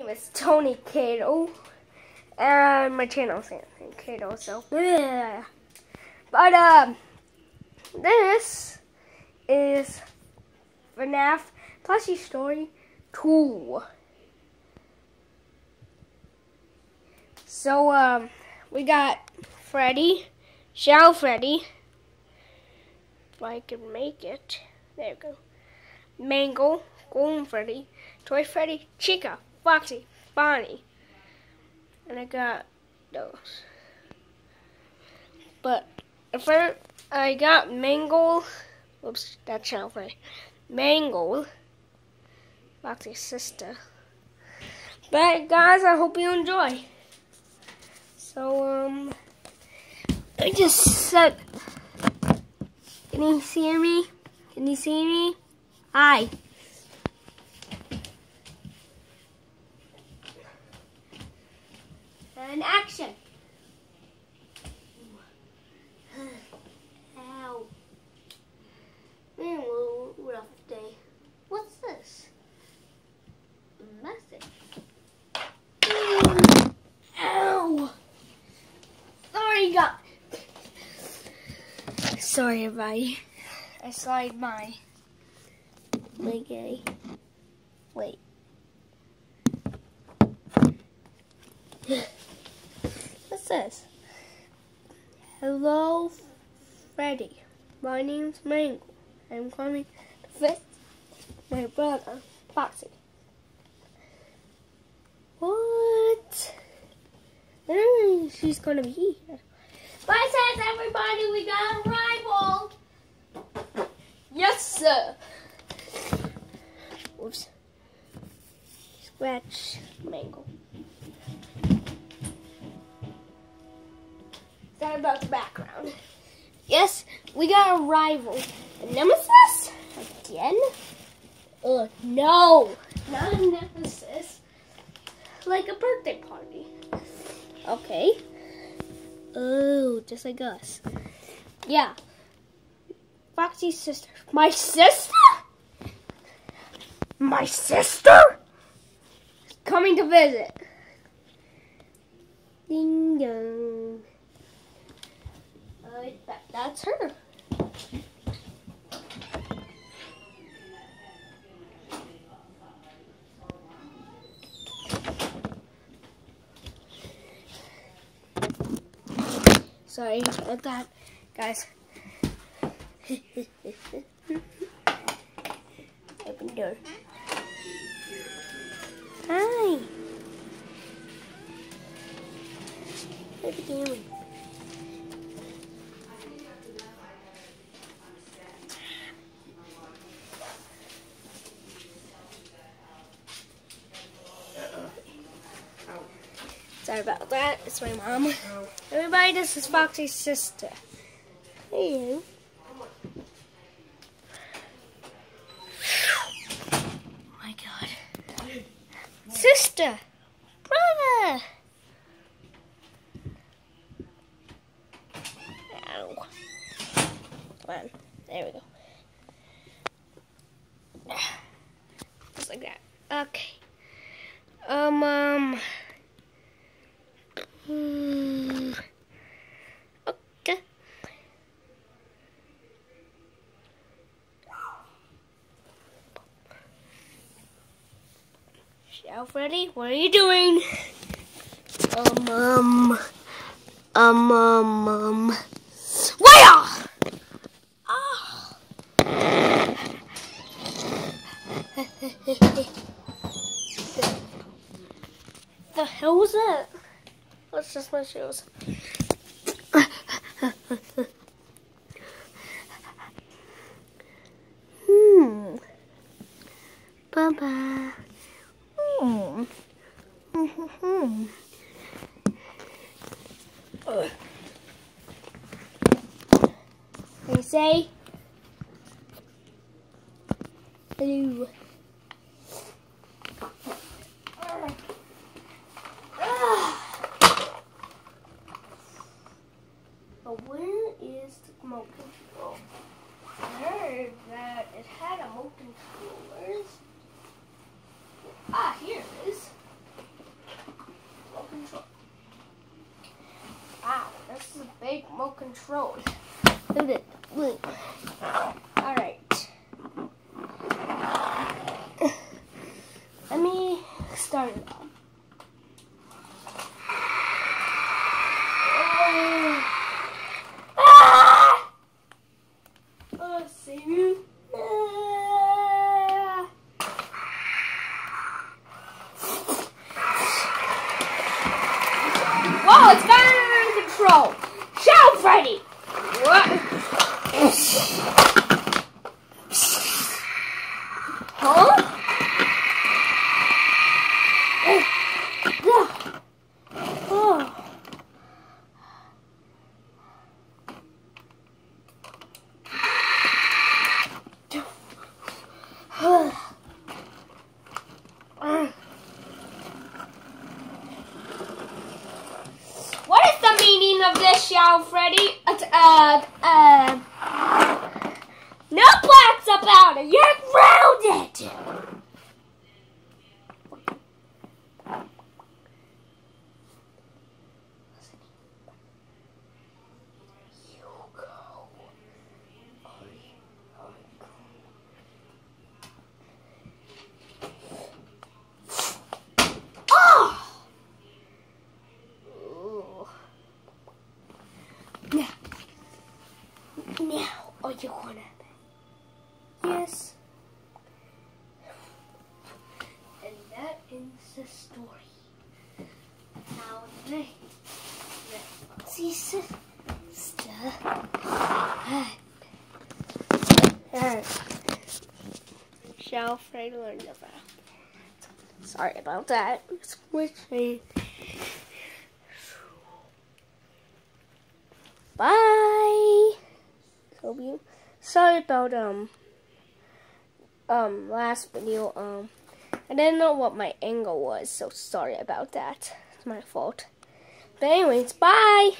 name is Tony Caito, and my channel is Caito. So, but um, this is FNAF Plushie Story Two. So um, we got Freddy, Shadow Freddy. If I can make it, there we go. Mangle, Golden Freddy, Toy Freddy, Chica, Foxy, Bonnie. And I got those. But first, I got Mangle. whoops, that's Freddy. Mangle, Foxy's sister. But guys, I hope you enjoy. So, um, I just said, can you see me? Can you see me? Hi. And action. Ow. Man, what a rough day. What's this? Message. Ow. Sorry, God. Sorry, everybody. I slide my my gay. Wait. This? Hello, Freddy. My name's Mangle. I'm coming to visit my brother, Foxy. What? I she's gonna be here. Bye, says everybody. We got a rival. Yes, sir. Oops. Scratch mango. Sorry about the background. Yes, we got a rival. A nemesis? Again? Uh, no. Not a nemesis. Like a birthday party. Okay. Oh, just like us. Yeah. Foxy's sister. My sister? My sister? Coming to visit. Ding dong. Bet that's her. Sorry about that, guys. Open the door. Hi. What are you Sorry about that. It's my mom. Everybody, this is Foxy's sister. Hey. Oh my god. Sister! Brother! Ow. Come on. There we go. Just like that. Okay. Um, um. Shout, Freddy, what are you doing? Um, um, um, um, um. Where? Ah. the hell was that? That's just my shoes. hmm. Bye-bye. say. Ah. But where is the remote control? I heard that it had a remote control. Ah, here it is. Remote control. Wow, this is a big remote control right. Let me start it off. Oh. Ah. Whoa, it's got under control. Shout, Freddy! What? Huh? Oh. What is the meaning show, Freddy? Uh, uh, no blacks about it. You're grounded. Oh! Ooh. Now, are you gonna? Ah. Yes. And that ends the story. Now, see, sister. Shall Frey learn the back? Sorry about that. Switching. Bye. Hope you. Sorry about um um last video. Um, I didn't know what my angle was, so sorry about that. It's my fault. But anyways, bye.